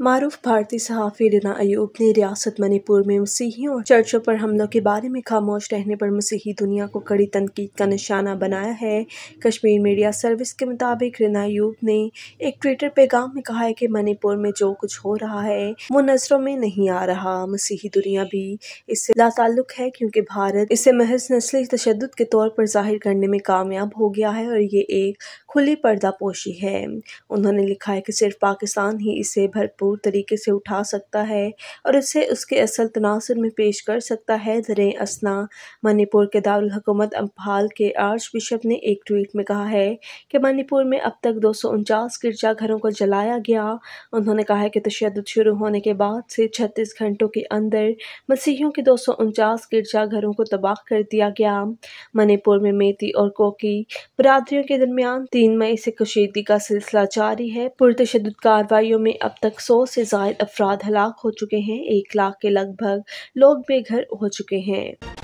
मारूफ भारतीय सहाफ़ी रिना अयूब ने रियासत मणिपुर में मसीहियों और चर्चों पर हमलों के बारे में खामोश रहने पर मसीही दुनिया को कड़ी तनकीद का निशाना बनाया है। कश्मीर मीडिया सर्विस के मुताबिक रिना अयूब ने एक ट्विटर पैगाम में कहा है कि मणिपुर में जो कुछ हो रहा है, वो नज़रों में नहीं आ रहा। मसीही दुनिया भी इससे लाताल्लुक है क्योंकि भारत इसे महज नस्ली तशद के तौर पर ज़ाहिर करने में कामयाब हो गया है और ये एक खुली पर्दापोशी है। उन्होंने लिखा है कि सिर्फ़ पाकिस्तान ही इसे भरपूर भरपूर तरीके से उठा सकता है और इसे उसके असल तनासर में पेश कर सकता है। दरें असना, मणिपुर के दारकूमत अम्फाल के आर्च बिशप ने एक ट्वीट में कहा है कि मणिपुर में अब तक दो सौ उनचास गिरजाघरों को जलाया गया। उन्होंने कहा है कि तशद शुरू होने के बाद से छत्तीस घंटों के अंदर मसीहियों के दो सौ उनचास गिरजाघरों को तबाह कर दिया गया। मणिपुर में मेती और कोकी बरदरियों के दरमियान तीन मई से कशीदगी का सिलसिला जारी है। पुरतशद कार्रवाइयों में अब तक सौ से जायद अफराद हलाक हो चुके हैं। एक लाख के लगभग लोग बेघर हो चुके हैं।